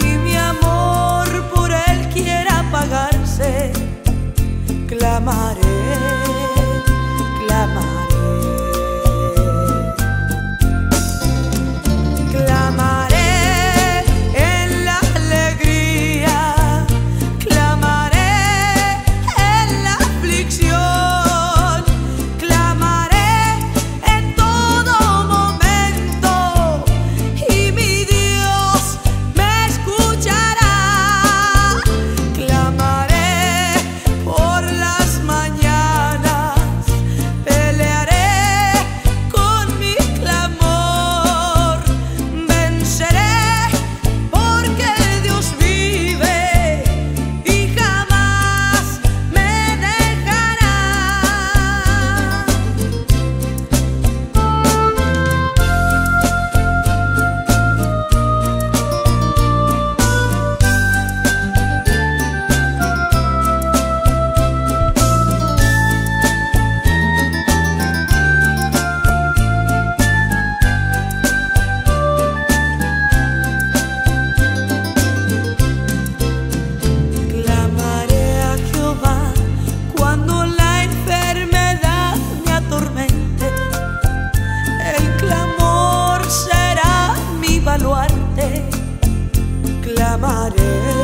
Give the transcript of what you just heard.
y mi amor por él quiera apagarse, clamaré. amarelo